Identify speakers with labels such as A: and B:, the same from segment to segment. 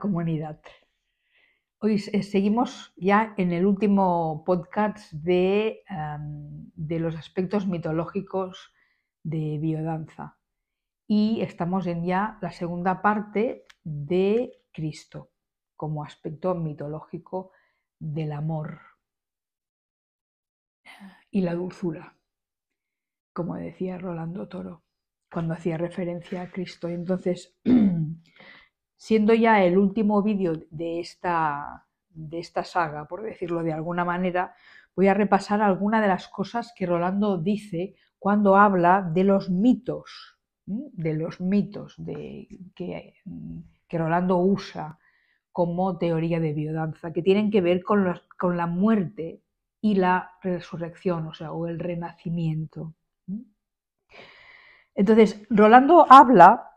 A: comunidad. Hoy seguimos ya en el último podcast de, de los aspectos mitológicos de biodanza y estamos en ya la segunda parte de Cristo como aspecto mitológico del amor y la dulzura, como decía Rolando Toro cuando hacía referencia a Cristo. Entonces, siendo ya el último vídeo de esta, de esta saga, por decirlo de alguna manera, voy a repasar algunas de las cosas que Rolando dice cuando habla de los mitos, de los mitos de, que, que, Rolando usa como teoría de biodanza, que tienen que ver con, con la muerte y la resurrección, o sea, o el renacimiento. Entonces, Rolando habla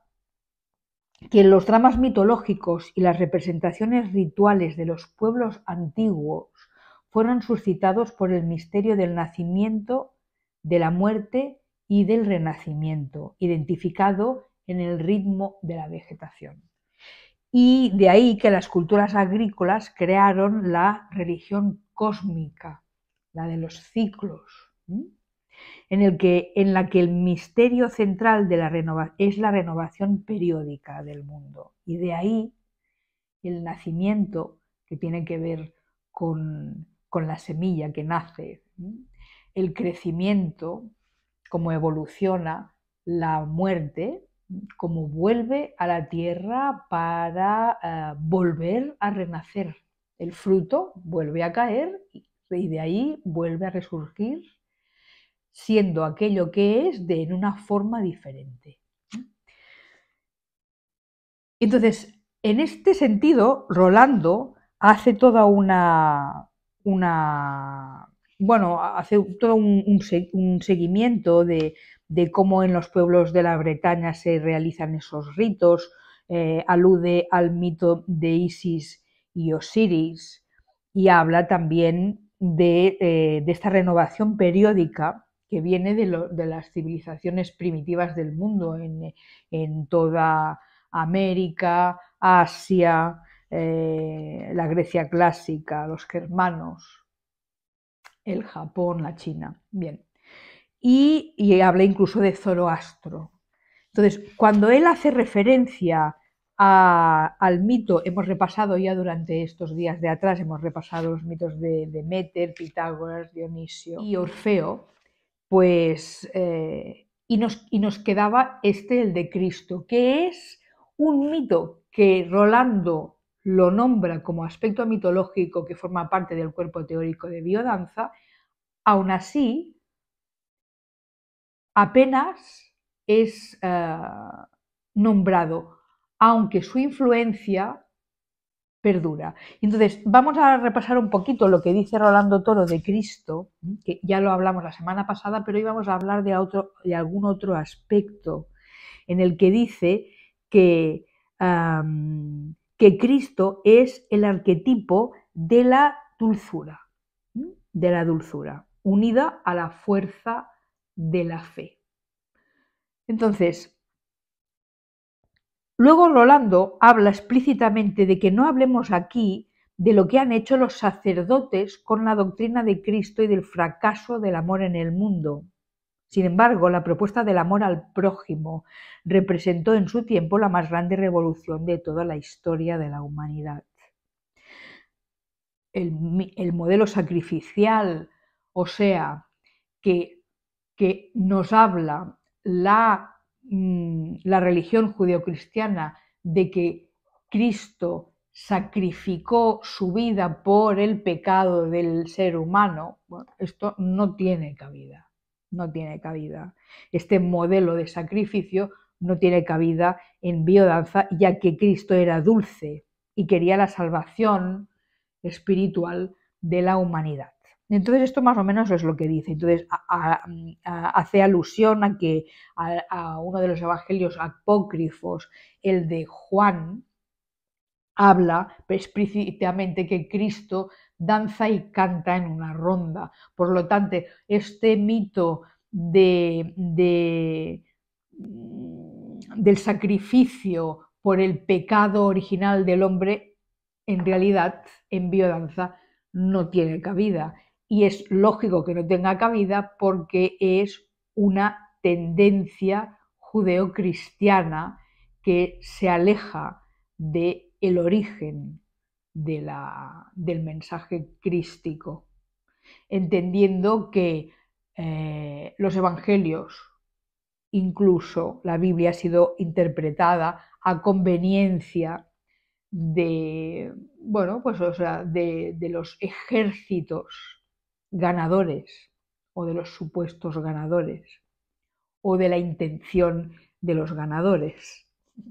A: que los dramas mitológicos y las representaciones rituales de los pueblos antiguos fueron suscitados por el misterio del nacimiento, de la muerte y del renacimiento, identificado en el ritmo de la vegetación. Y de ahí que las culturas agrícolas crearon la religión cósmica, la de los ciclos en, el que, en la que el misterio central de la es la renovación periódica del mundo. Y de ahí el nacimiento, que tiene que ver con, con la semilla que nace, el crecimiento, cómo evoluciona, la muerte, cómo vuelve a la tierra para eh, volver a renacer. El fruto vuelve a caer y de ahí vuelve a resurgir siendo aquello que es de en una forma diferente. Entonces, en este sentido, Rolando hace toda una, una bueno, hace todo un, seguimiento de, cómo en los pueblos de la Bretaña se realizan esos ritos, eh, alude al mito de Isis y Osiris y habla también de, eh, de esta renovación periódica que viene de, las civilizaciones primitivas del mundo, en, toda América, Asia, eh, la Grecia clásica, los germanos, el Japón, la China. Bien. Y, habla incluso de Zoroastro. Entonces, cuando él hace referencia al mito, hemos repasado ya durante estos días de atrás, hemos repasado los mitos de Demeter, Pitágoras, Dionisio y Orfeo, pues, eh, y, nos, y nos quedaba este, el de Cristo, que es un mito que Rolando lo nombra como aspecto mitológico que forma parte del cuerpo teórico de biodanza, aún así apenas es eh, nombrado, aunque su influencia perdura. Entonces, vamos a repasar un poquito lo que dice Rolando Toro de Cristo, que ya lo hablamos la semana pasada, pero hoy vamos a hablar de, algún otro aspecto en el que dice que, que Cristo es el arquetipo de la dulzura, de la dulzura, unida a la fuerza de la fe. Entonces, Luego Rolando habla explícitamente de que no hablemos aquí de lo que han hecho los sacerdotes con la doctrina de Cristo y del fracaso del amor en el mundo. Sin embargo, la propuesta del amor al prójimo representó en su tiempo la más grande revolución de toda la historia de la humanidad. El, modelo sacrificial, o sea, que, que nos habla la Mm, la religión judeocristiana de que Cristo sacrificó su vida por el pecado del ser humano, esto no tiene cabida, no tiene cabida. Este modelo de sacrificio no tiene cabida en biodanza, ya que Cristo era dulce y quería la salvación espiritual de la humanidad. Entonces esto más o menos es lo que dice. Entonces hace alusión a que a, uno de los evangelios apócrifos, el de Juan, habla explícitamente que Cristo danza y canta en una ronda. Por lo tanto, este mito de, del sacrificio por el pecado original del hombre, en realidad en biodanza no tiene cabida. Y es lógico que no tenga cabida porque es una tendencia judeocristiana que se aleja del el origen de la, del mensaje crístico, entendiendo que eh, los evangelios, incluso la Biblia, ha sido interpretada a conveniencia de, bueno, pues, o sea, de, de los ejércitos ganadores o de los supuestos ganadores o de la intención de los ganadores.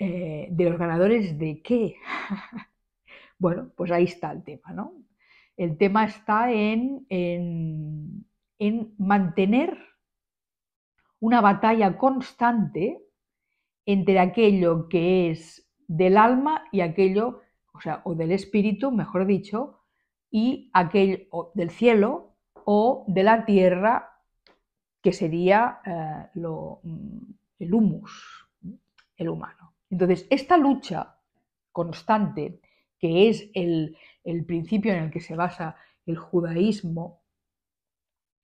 A: Eh, ¿De los ganadores de qué? bueno, pues ahí está el tema, ¿no? El tema está en, en, en mantener una batalla constante entre aquello que es del alma y aquello, o sea, o del espíritu, mejor dicho, y aquel del cielo o de la tierra, que sería eh, mm, el humus, el humano. Entonces, esta lucha constante, que es el, el principio en el que se basa el judaísmo,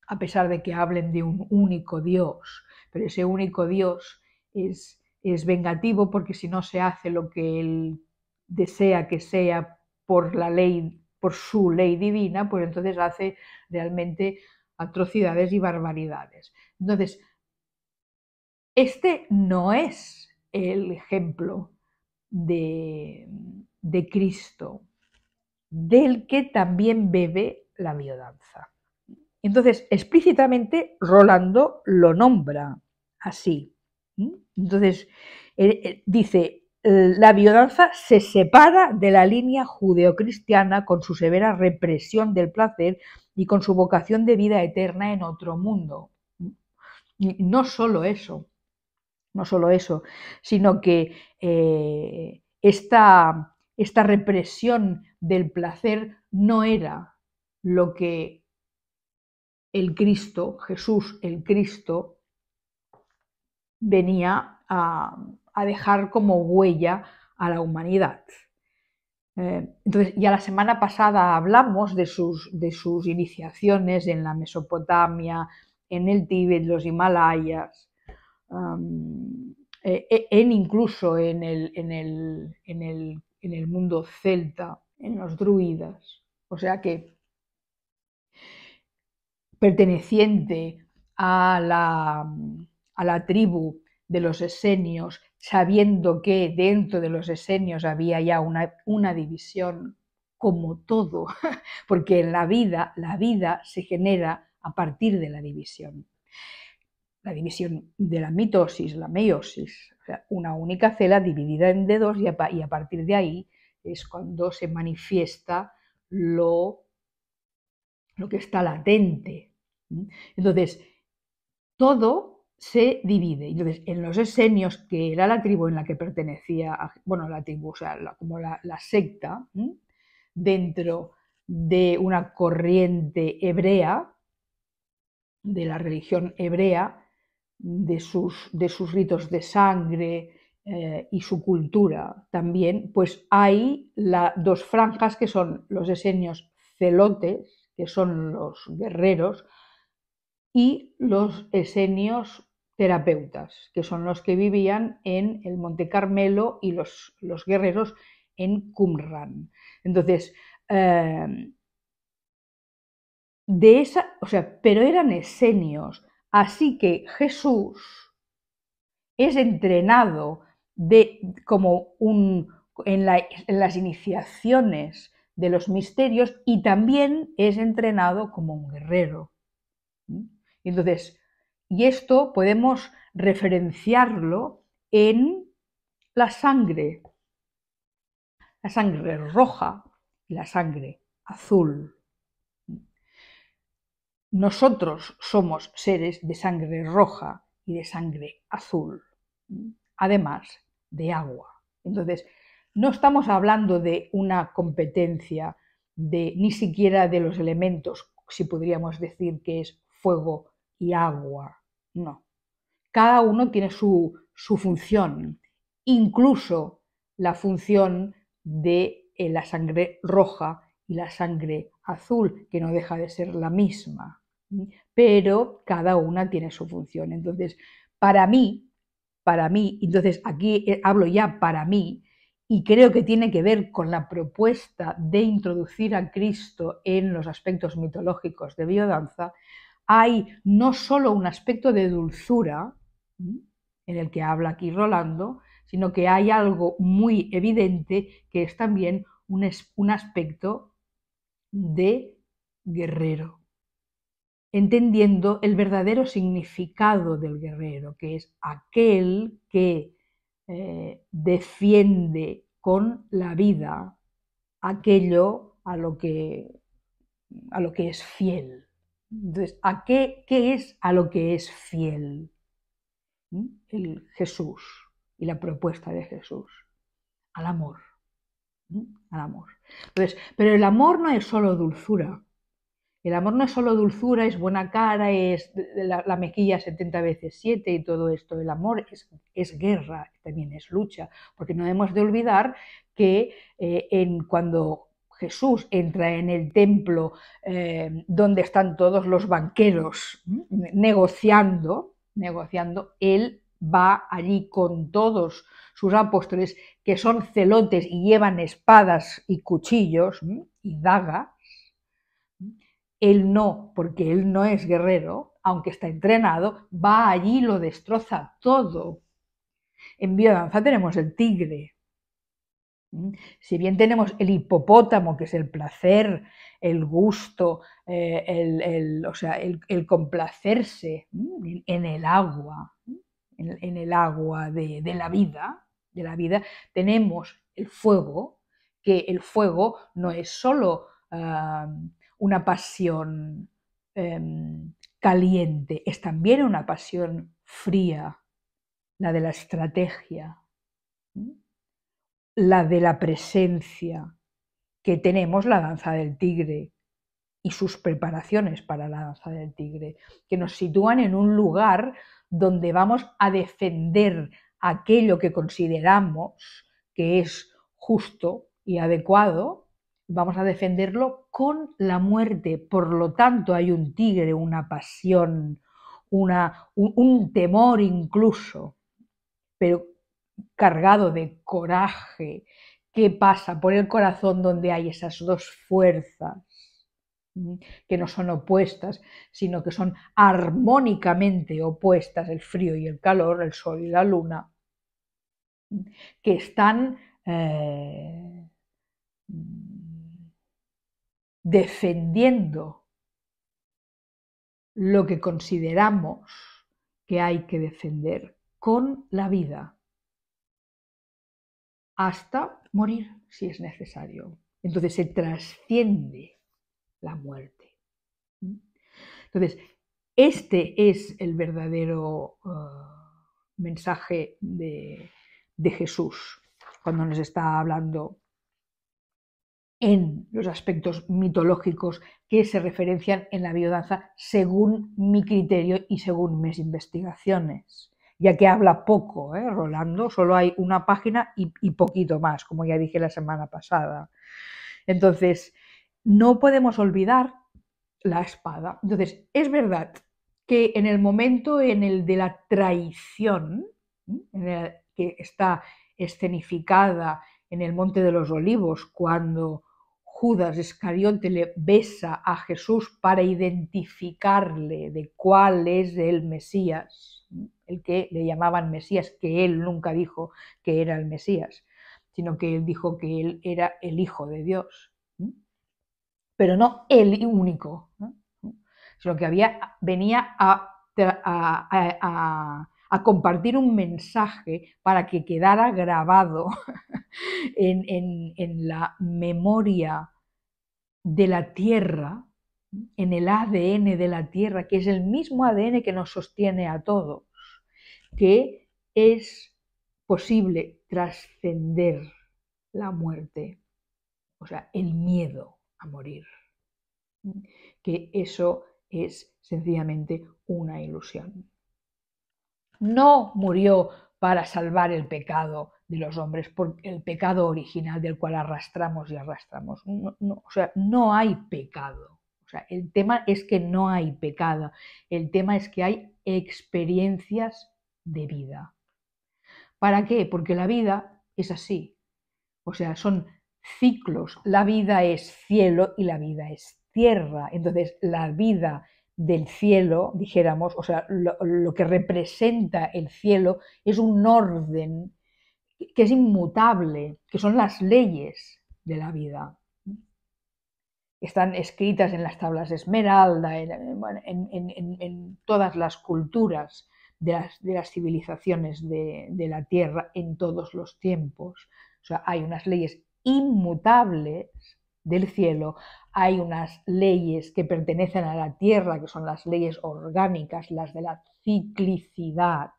A: a pesar de que hablen de un único Dios, pero ese único Dios es, es vengativo porque si no se hace lo que él desea que sea por la ley, por su ley divina, pues entonces hace realmente atrocidades y barbaridades. Entonces, este no es el ejemplo de, de Cristo, del que también bebe la biodanza. Entonces, explícitamente, Rolando lo nombra así. Entonces, dice, la biodanza se separa de la línea judeocristiana con su severa represión del placer y con su vocación de vida eterna en otro mundo. No solo eso, no solo eso, sino que eh, esta, esta represión del placer no era lo que el Cristo, Jesús el Cristo, venía a, dejar como huella a la humanidad. Eh, entonces, ya la semana pasada hablamos de sus, de sus iniciaciones en la Mesopotamia, en el Tíbet, los Himalayas, e, e, en incluso en el, en, el, en, el, en el mundo celta, en los druidas. O sea que perteneciente a la, a la tribu de los esenios, sabiendo que dentro de los esenios había ya una, una división como todo, porque en la vida la vida se genera a partir de la división. La división de la mitosis, la meiosis, una única célula dividida en dedos y a, y a partir de ahí es cuando se manifiesta lo, lo que está latente. Entonces, todo se divide. Entonces, en los esenios, que era la tribu en la que pertenecía, bueno, la tribu, o sea, como la, secta, dentro de una corriente hebrea, de la religión hebrea, de sus, de sus ritos de sangre eh, y su cultura también, pues hay dos franjas que son los esenios celotes, que son los guerreros, y los esenios terapeutas, que son los que vivían en el Monte Carmelo y los, los guerreros en Qumran. Entonces, eh, de esa, o sea, pero eran esenios, así que Jesús es entrenado de, como un, en, en las iniciaciones de los misterios y también es entrenado como un guerrero. Entonces, y esto podemos referenciarlo en la sangre, la sangre roja y la sangre azul. Nosotros somos seres de sangre roja y de sangre azul, además de agua. Entonces, no estamos hablando de una competencia de ni siquiera de los elementos, si podríamos decir que es fuego agua. No. Cada uno tiene su, su función incluso la función de eh, la sangre roja y la sangre azul, que no deja de ser la misma, pero cada una tiene su función. Entonces, para mí, para mí, entonces aquí eh, hablo ya para mí, y creo que tiene que ver con la propuesta de introducir a Cristo en los aspectos mitológicos de biodanza, hay no solo un aspecto de dulzura, en el que habla aquí Rolando, sino que hay algo muy evidente que es también un, aspecto de guerrero, entendiendo el verdadero significado del guerrero, que es aquel que eh, defiende con la vida aquello a lo que, a lo que es fiel. Entonces, ¿a qué, qué es a lo que es fiel? El Jesús y la propuesta de Jesús. Al amor. Al amor. Entonces, pero el amor no es solo dulzura. El amor no es solo dulzura, es buena cara, es la, mejilla 70 veces 7 y todo esto. El amor es, guerra, también es lucha, porque no hemos de olvidar que eh, en, cuando Jesús entra en el templo eh, donde están todos los banqueros negociando, negociando, él va allí con todos sus apóstoles que son celotes y llevan espadas y cuchillos y dagas él no, porque él no es guerrero, aunque está entrenado, va allí y lo destroza todo. En biodanza tenemos el tigre. Si bien tenemos el hipopótamo, que es el placer, el gusto, eh, el, o sea, el, complacerse en el agua, en, el agua de, la vida, de la vida, tenemos el fuego, que el fuego no es solo ah, una pasión em, caliente, es también una pasión fría, la de la estrategia, la de la presencia, que tenemos la danza del tigre y sus preparaciones para la danza del tigre, que nos sitúan en un lugar donde vamos a defender aquello que consideramos que es justo y adecuado vamos a defenderlo con la muerte. Por lo tanto, hay un tigre, una pasión, una, un, temor incluso, pero cargado de coraje, ¿Qué pasa por el corazón donde hay esas dos fuerzas que no son opuestas, sino que son armónicamente opuestas, el frío y el calor, el sol y la luna, que están eh, defendiendo lo que consideramos que hay que defender con la vida hasta morir si es necesario. Entonces se trasciende la muerte. Entonces, este es el verdadero uh, mensaje de, de Jesús cuando nos está hablando en los aspectos mitológicos que se referencian en la biodanza según mi criterio y según mis investigaciones. Ya que habla poco, ¿eh? Rolando, solo hay una página y, poquito más, como ya dije la semana pasada. Entonces, no podemos olvidar la espada. Entonces, es verdad que en el momento en el de la traición, que está escenificada en el Monte de los Olivos, cuando Judas Iscariote le besa a Jesús para identificarle de cuál es el Mesías, el que le llamaban Mesías, que él nunca dijo que era el Mesías, sino que él dijo que él era el Hijo de Dios, pero no el único, sino que había, venía a, a compartir un mensaje para que quedara grabado en, la memoria de la Tierra, en el ADN de la Tierra, que es el mismo ADN que nos sostiene a todos, que es posible trascender la muerte, o sea, el miedo a morir, que eso es sencillamente una ilusión. No murió para salvar el pecado de los hombres por el pecado original del cual arrastramos y arrastramos. o sea, no hay pecado. O sea, el tema es que no hay pecado. El tema es que hay experiencias de vida. ¿Para qué? Porque la vida es así. O sea, son ciclos. La vida es cielo y la vida es tierra. Entonces, la vida del cielo, dijéramos, o sea, lo, que representa el cielo es un orden que es inmutable, que son las leyes de la vida. Están escritas en las tablas de Esmeralda, en, todas las culturas de las, civilizaciones de, de la Tierra en todos los tiempos. O sea, hay unas leyes inmutables del cielo, hay unas leyes que pertenecen a la tierra, que son las leyes orgánicas, las de la ciclicidad,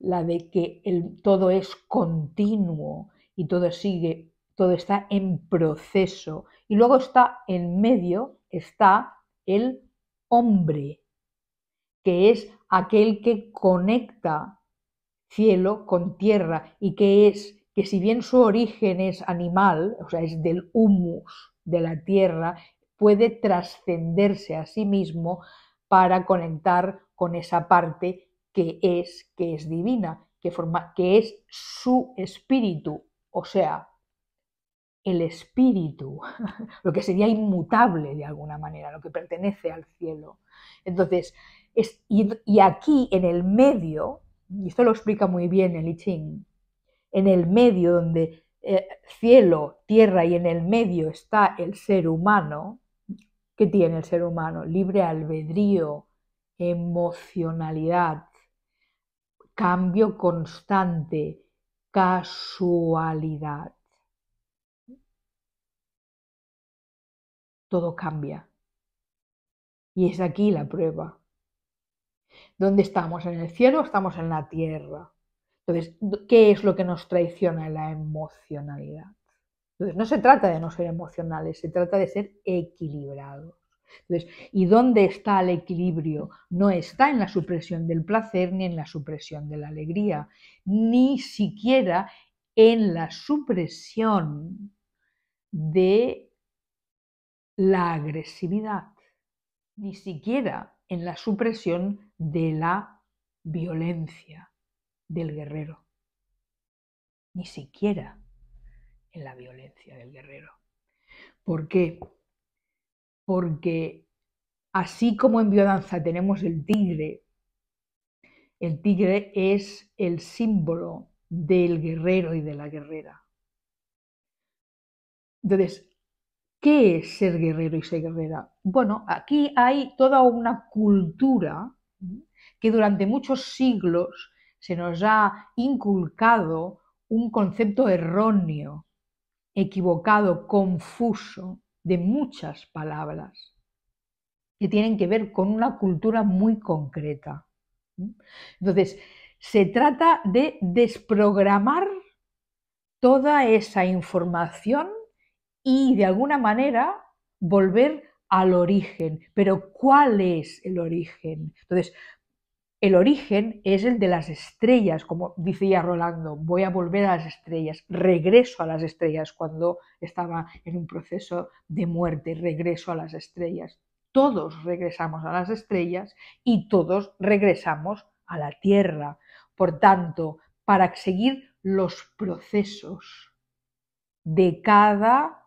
A: la de que todo es continuo y todo sigue, todo está en proceso. Y luego está en medio, está el hombre, que es aquel que conecta cielo con tierra y que es que si bien su origen es animal, o sea, es del humus de la tierra, puede trascenderse a sí mismo para conectar con esa parte que es, que es divina, que, forma, que es su espíritu, o sea, el espíritu, lo que sería inmutable de alguna manera, lo que pertenece al cielo. Entonces, es, y, aquí en el medio, y esto lo explica muy bien el I Ching, en el medio donde eh, cielo, tierra y en el medio está el ser humano, ¿qué tiene el ser humano? Libre albedrío, emocionalidad, cambio constante, casualidad. Todo cambia. Y es aquí la prueba. ¿Dónde estamos? ¿En el cielo o estamos en la tierra? Entonces, ¿qué es lo que nos traiciona la emocionalidad? Entonces, no se trata de no ser emocionales, se trata de ser equilibrados. Entonces, ¿y dónde está el equilibrio? No está en la supresión del placer ni en la supresión de la alegría, ni siquiera en la supresión de la agresividad, ni siquiera en la supresión de la violencia del guerrero, ni siquiera en la violencia del guerrero. ¿Por qué? Porque así como en biodanza tenemos el tigre, el tigre es el símbolo del guerrero y de la guerrera. Entonces, ¿qué es ser guerrero y ser guerrera? Bueno, aquí hay toda una cultura que durante muchos siglos se nos ha inculcado un concepto erróneo, equivocado, confuso de muchas palabras que tienen que ver con una cultura muy concreta. Entonces, se trata de desprogramar toda esa información y de alguna manera volver al origen. Pero ¿cuál es el origen? Entonces, el origen es el de las estrellas, como decía Rolando, voy a volver a las estrellas, regreso a las estrellas cuando estaba en un proceso de muerte, regreso a las estrellas. Todos regresamos a las estrellas y todos regresamos a la Tierra. Por tanto, para seguir los procesos de cada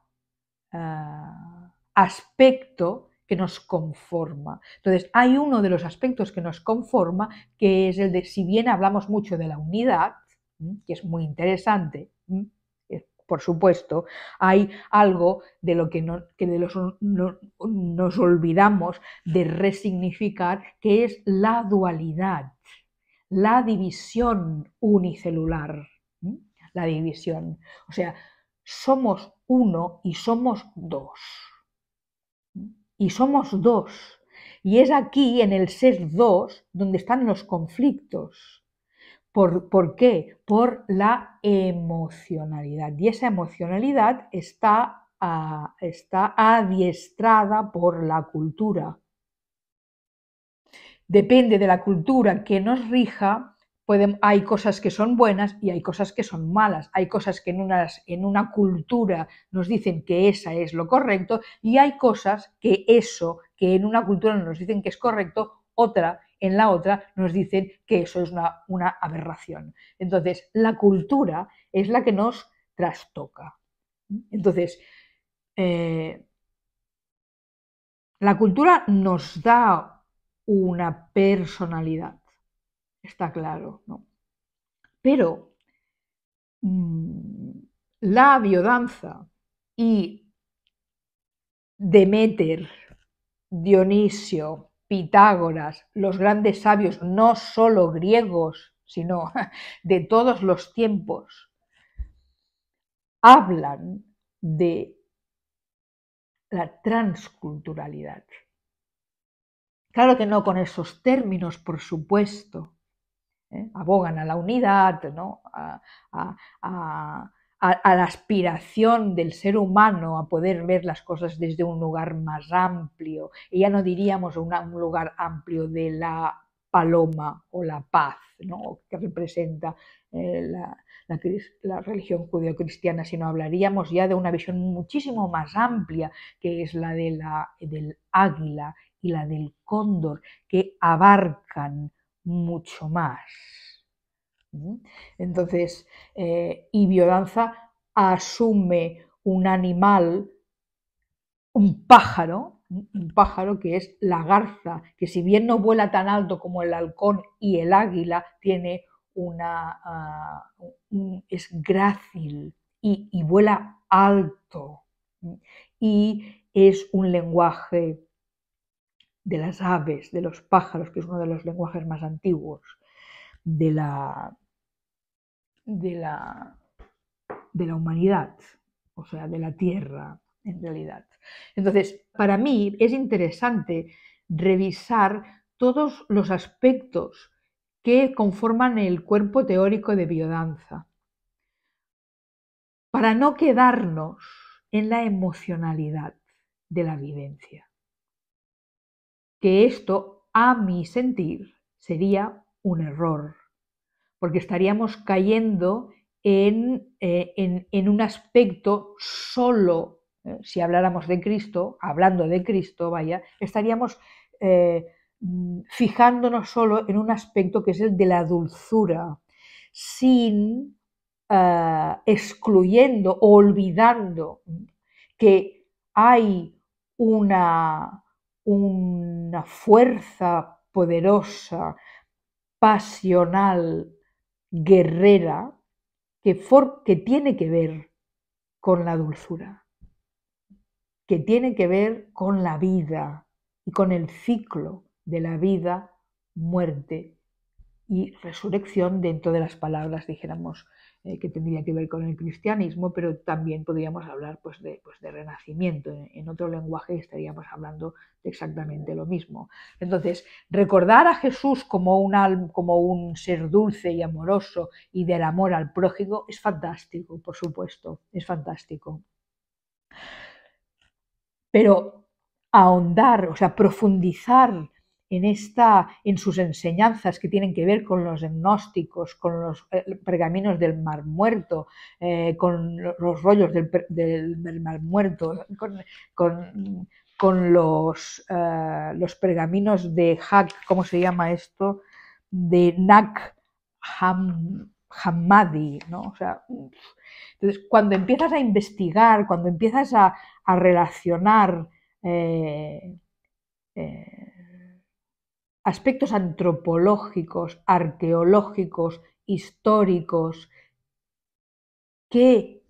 A: ah, aspecto que nos conforma. Entonces, hay uno de los aspectos que nos conforma, que es el de, si bien hablamos mucho de la unidad, que es muy interesante, por supuesto, hay algo de lo que, de los, nos olvidamos de resignificar, que es la dualidad, la división unicelular, la división. O sea, somos uno y somos dos y somos dos. Y es aquí, en el ser dos, donde están los conflictos. ¿Por, qué? Por la emocionalidad. Y esa emocionalidad está, está adiestrada por la cultura. Depende de la cultura que nos rija, hay cosas que son buenas y hay cosas que son malas. Hay cosas que en, en una cultura nos dicen que esa es lo correcto y hay cosas que eso, que en una cultura nos dicen que es correcto, otra, en la otra nos dicen que eso es una, una aberración. Entonces, la cultura es la que nos trastoca. Entonces, eh, la cultura nos da una personalidad está claro, ¿no? Pero mm, la biodanza y Demeter, Dionisio, Pitágoras, los grandes sabios, no solo griegos, sino de todos los tiempos, hablan de la transculturalidad. Claro que no con esos términos, por supuesto, ¿eh? abogan a la unidad, a, la aspiración del ser humano a poder ver las cosas desde un lugar más amplio. Y ya no diríamos un, lugar amplio de la paloma o la paz que representa eh, la, la, religión judeocristiana, sino hablaríamos ya de una visión muchísimo más amplia, que es la, de la del águila y la del cóndor, que abarcan mucho más. Entonces, eh, y biodanza asume un animal, un pájaro, un pájaro que es la garza, que si bien no vuela tan alto como el halcón y el águila, tiene una, ah, es grácil y, y, vuela alto. Y es un lenguaje de las aves, de los pájaros, que es uno de los lenguajes más antiguos de la, de la, de la humanidad, o sea, de la Tierra en realidad. Entonces, para mí es interesante revisar todos los aspectos que conforman el cuerpo teórico de biodanza, para no quedarnos en la emocionalidad de la vivencia. Que esto, a mi sentir, sería un error, porque estaríamos cayendo en, eh, un aspecto solo, eh, si habláramos de Cristo, hablando de Cristo, vaya, estaríamos eh, fijándonos solo en un aspecto que es el de la dulzura, sin excluyendo o olvidando que hay una, una fuerza poderosa pasional, guerrera, que, que tiene que ver con la dulzura, que tiene que ver con la vida y con el ciclo de la vida, muerte y resurrección dentro de las palabras, dijéramos, eh, que tendría que ver con el cristianismo, pero también podríamos hablar pues, de, pues, de renacimiento. En, otro lenguaje estaríamos hablando de exactamente lo mismo. Entonces, recordar a Jesús como un, como un ser dulce y amoroso y del amor al prójimo es fantástico, por supuesto, es fantástico. Pero ahondar, o sea, profundizar en, esta, en sus enseñanzas que tienen que ver con los gnósticos, con los eh, pergaminos del Mar Muerto, eh, con los rollos del, Mar Muerto, con, los, eh, los, pergaminos de Hak, ¿cómo se llama esto? De Nak Hammadi, ¿no? entonces, cuando empiezas a investigar, cuando empiezas a, relacionar aspectos antropológicos, arqueológicos, históricos, que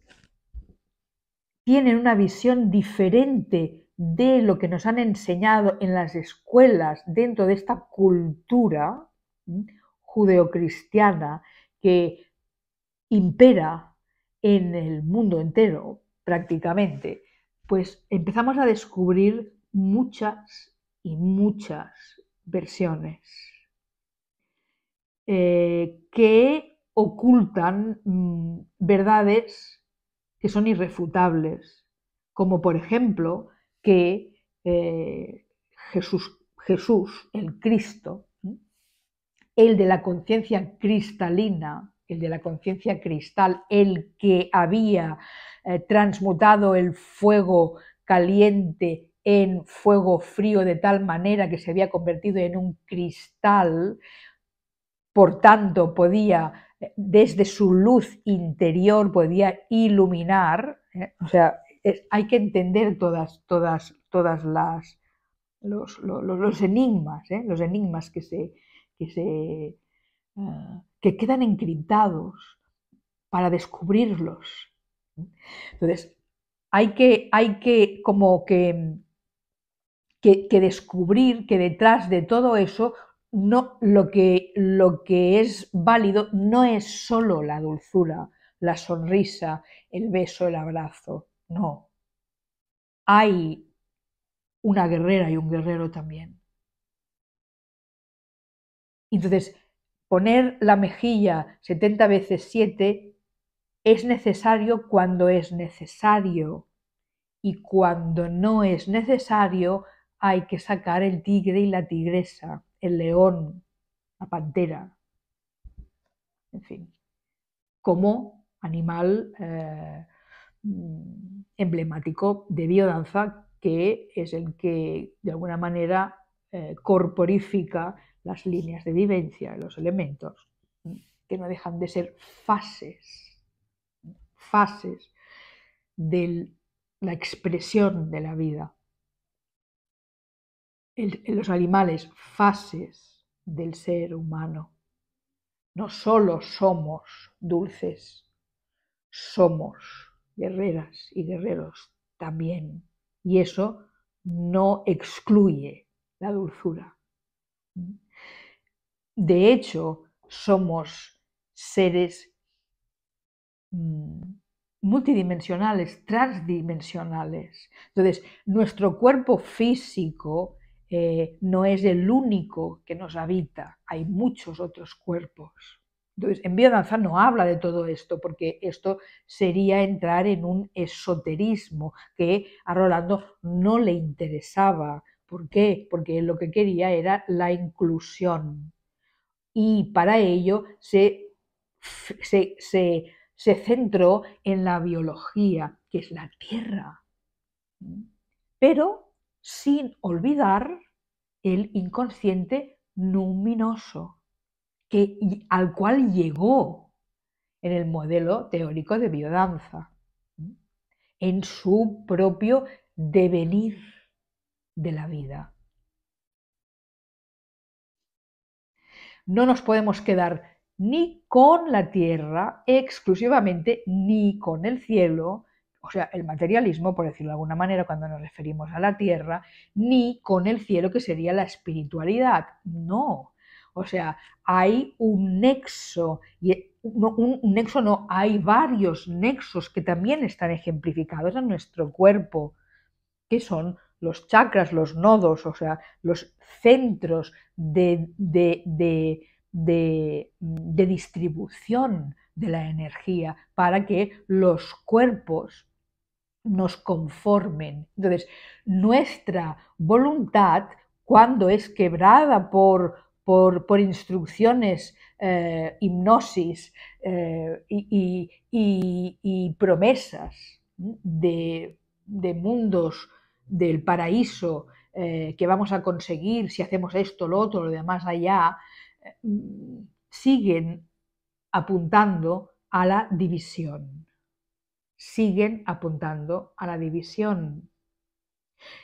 A: tienen una visión diferente de lo que nos han enseñado en las escuelas dentro de esta cultura judeocristiana que impera en el mundo entero prácticamente, pues empezamos a descubrir muchas y muchas versiones eh, que ocultan mm, verdades que son irrefutables, como por ejemplo que eh, Jesús, Jesús, el Cristo, el de la conciencia cristalina, el de la conciencia cristal, el que había eh, transmutado el fuego caliente en fuego frío de tal manera que se había convertido en un cristal, por tanto podía, eh, desde su luz interior, podía iluminar, ¿eh? o sea, hay que entender todas, todas, todas las, los, enigmas, los enigmas que se, que, se, que quedan encriptados para descubrirlos. Entonces, hay que, hay que como que, que, descubrir que detrás de todo eso no, lo, que, lo que es válido no es solo la dulzura, la sonrisa, el beso, el abrazo, no. Hay una guerrera y un guerrero también. Entonces, poner la mejilla 70 veces 7 es necesario cuando es necesario y cuando no es necesario hay que sacar el tigre y la tigresa, el león, la pantera, en fin, como animal eh, emblemático de biodanza que es el que de alguna manera eh, corporifica las líneas de vivencia, los elementos, que no dejan de ser fases fases de la expresión de la vida. En los animales, fases del ser humano. No solo somos dulces, somos guerreras y guerreros también. Y eso no excluye la dulzura. De hecho, somos seres mm, multidimensionales, transdimensionales. Entonces, nuestro cuerpo físico eh, no es el único que nos habita, hay muchos otros cuerpos. Entonces, en biodanza no habla de todo esto, porque esto sería entrar en un esoterismo que a Rolando no le interesaba. ¿Por qué? Porque lo que quería era la inclusión. Y para ello se, se, se se centró en la biología, que es la Tierra, pero sin olvidar el inconsciente luminoso, que, al cual llegó en el modelo teórico de biodanza, en su propio devenir de la vida. No nos podemos quedar ni con la tierra exclusivamente, ni con el cielo, o sea, el materialismo, por decirlo de alguna manera, cuando nos referimos a la tierra, ni con el cielo, que sería la espiritualidad. No. O sea, hay un nexo, y un, nexo no, hay varios nexos que también están ejemplificados en nuestro cuerpo, que son los chakras, los nodos, o sea, los centros de, de de, distribución de la energía para que los cuerpos nos conformen. Entonces, nuestra voluntad, cuando es quebrada por, por, instrucciones, eh, hipnosis eh, y, promesas de, mundos del paraíso eh, que vamos a conseguir si hacemos esto, lo otro, lo demás allá, siguen apuntando a la división. Siguen apuntando a la división.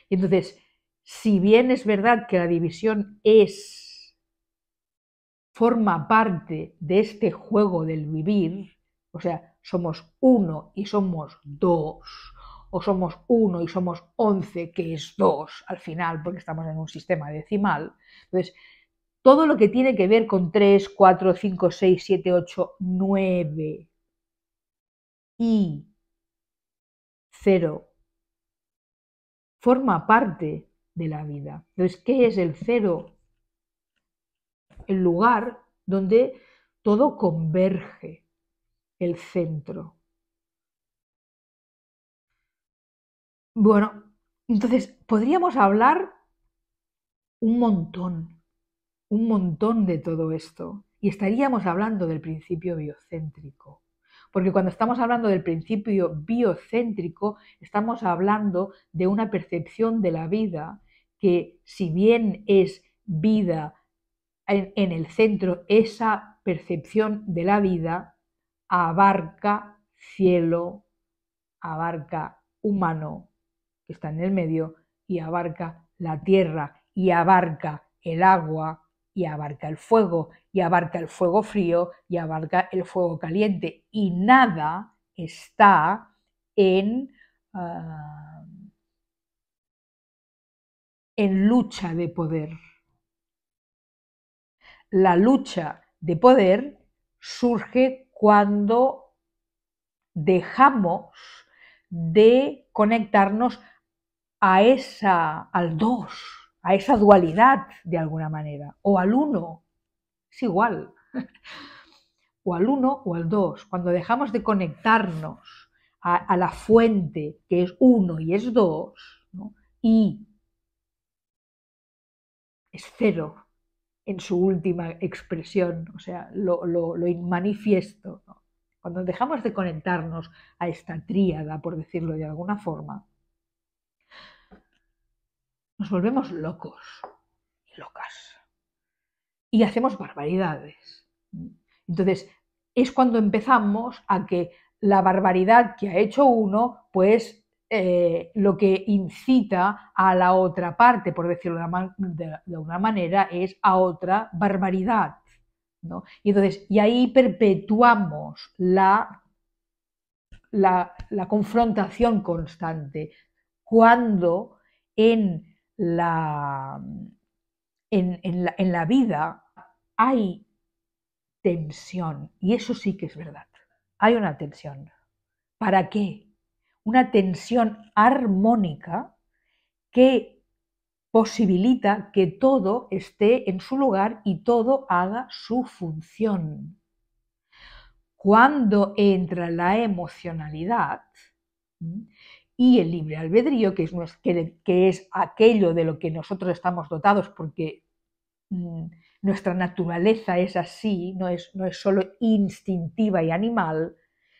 A: Y entonces, si bien es verdad que la división es, forma parte de este juego del vivir, o sea, somos uno y somos dos, o somos uno y somos once, que es dos al final, porque estamos en un sistema decimal. Entonces, todo lo que tiene que ver con 3, 4, 5, 6, 7, 8, 9 y 0 forma parte de la vida. Entonces, ¿qué es el cero? El lugar donde todo converge, el centro. Bueno, entonces podríamos hablar un montón un montón de todo esto y estaríamos hablando del principio biocéntrico. Porque cuando estamos hablando del principio biocéntrico, estamos hablando de una percepción de la vida que si bien es vida en, el centro, esa percepción de la vida abarca cielo, abarca humano, que está en el medio, y abarca la tierra, y abarca el agua, y abarca el fuego, y abarca el fuego frío, y abarca el fuego caliente, y nada está en, ah, en lucha de poder. La lucha de poder surge cuando dejamos de conectarnos a esa, al dos, a esa dualidad de alguna manera, o al uno, es igual, o al uno o al dos. Cuando dejamos de conectarnos a, la fuente que es uno y es dos, y es cero en su última expresión, o sea, lo, lo, manifiesto. Cuando dejamos de conectarnos a esta tríada, por decirlo de alguna forma, nos volvemos locos y locas. Y hacemos barbaridades. Entonces, es cuando empezamos a que la barbaridad que ha hecho uno, pues eh, lo que incita a la otra parte, por decirlo de, una manera, es a otra barbaridad. Y entonces, y ahí perpetuamos la, la, la confrontación constante, cuando en la, en, la, en la vida hay tensión, y eso sí que es verdad. Hay una tensión. ¿Para qué? Una tensión armónica que posibilita que todo esté en su lugar y todo haga su función. Cuando entra la emocionalidad, y el libre albedrío, que es, que, es aquello de lo que nosotros estamos dotados porque mm, nuestra naturaleza es así, no es, no es solo instintiva y animal,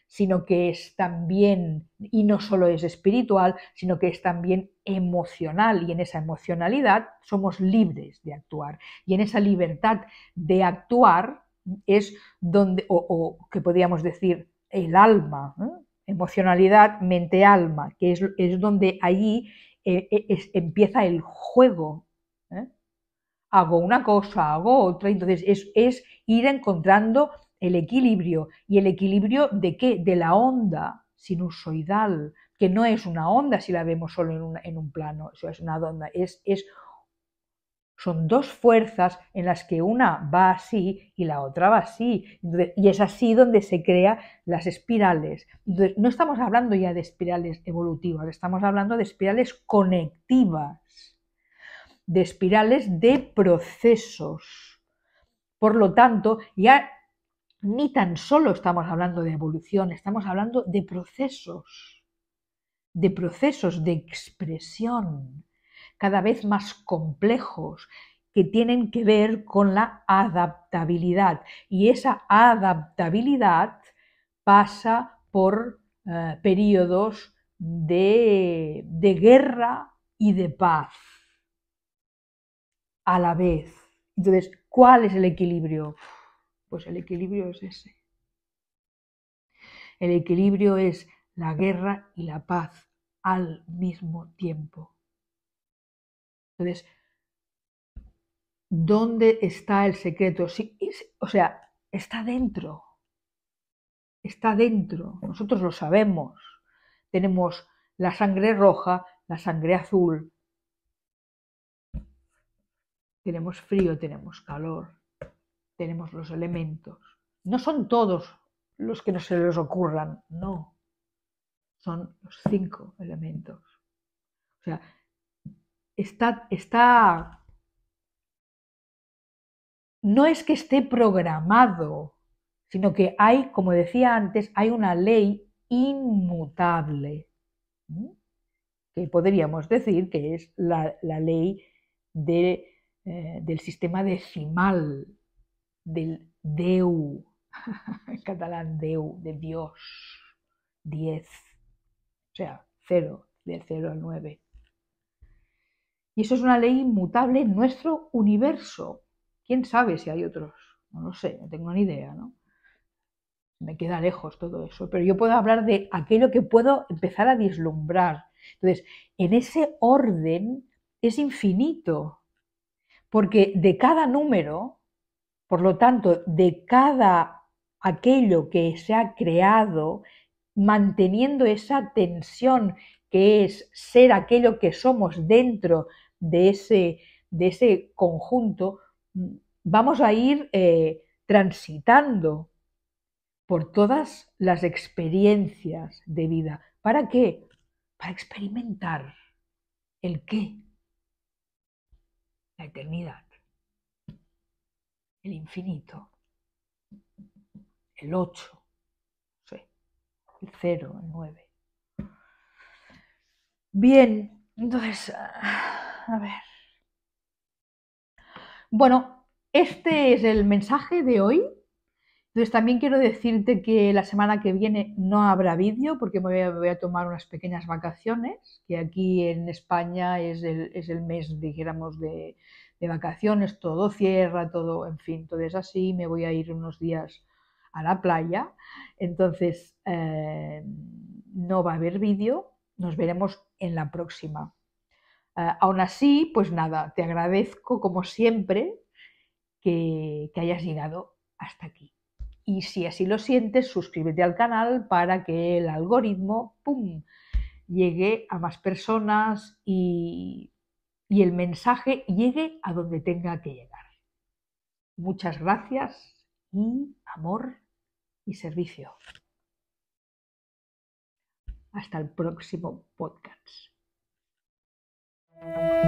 A: sino que es también, y no solo es espiritual, sino que es también emocional, y en esa emocionalidad somos libres de actuar. Y en esa libertad de actuar es donde, o, que podríamos decir, el alma, emocionalidad, mente-alma, que es, es, donde allí eh, eh, empieza el juego. ¿eh? Hago una cosa, hago otra, entonces es, es, ir encontrando el equilibrio. ¿Y el equilibrio de qué? De la onda sinusoidal, que no es una onda si la vemos solo en, en un plano, eso es una onda, es, es son dos fuerzas en las que una va así y la otra va así. y es así donde se crean las espirales. No estamos hablando ya de espirales evolutivas, estamos hablando de espirales conectivas, de espirales de procesos. Por lo tanto, ya ni tan solo estamos hablando de evolución, estamos hablando de procesos, de procesos de expresión cada vez más complejos que tienen que ver con la adaptabilidad. Y esa adaptabilidad pasa por eh, periodos de, de guerra y de paz a la vez. Entonces, ¿cuál es el equilibrio? Pues el equilibrio es ese. El equilibrio es la guerra y la paz al mismo tiempo. Entonces, ¿dónde está el secreto? o sea, está dentro. Está dentro. Nosotros lo sabemos. Tenemos la sangre roja, la sangre azul. Tenemos frío, tenemos calor, tenemos los elementos. No son todos los que no se les ocurran, no. Son los cinco elementos. O sea, está, no es que esté programado, sino que hay, como decía antes, hay una ley inmutable, que podríamos decir que es la, ley eh, del sistema decimal del Deu, en catalán Deu, de Dios, 10, o sea, 0, del 0 al 9. Y eso es una ley inmutable en nuestro universo. ¿Quién sabe si hay otros? No lo sé, no tengo ni idea, ¿no? Me queda lejos todo eso, pero yo puedo hablar de aquello que puedo empezar a vislumbrar. Entonces, en ese orden es infinito, porque de cada número, por lo tanto, de cada aquello que se ha creado, manteniendo esa tensión que es ser aquello que somos dentro de ese, de ese conjunto, vamos a ir eh, transitando por todas las experiencias de vida. ¿Para qué? Para experimentar el qué. La eternidad, el infinito, el ocho, el cero, el nueve. Bien, entonces, a ver. Bueno, este es el mensaje de hoy. Entonces también quiero decirte que la semana que viene no habrá vídeo porque me voy, a, tomar unas pequeñas vacaciones, que aquí en España es el, mes, dijéramos, de, vacaciones, todo cierra, todo, en fin, todo es así, me voy a ir unos días a la playa, entonces eh, no va a haber vídeo, nos veremos en la próxima. Eh, aún así, pues nada, te agradezco como siempre que, que hayas llegado hasta aquí. Y si así lo sientes, suscríbete al canal para que el algoritmo ¡pum! llegue a más personas y, y el mensaje llegue a donde tenga que llegar. Muchas gracias y amor y servicio. Hasta el próximo podcast. Música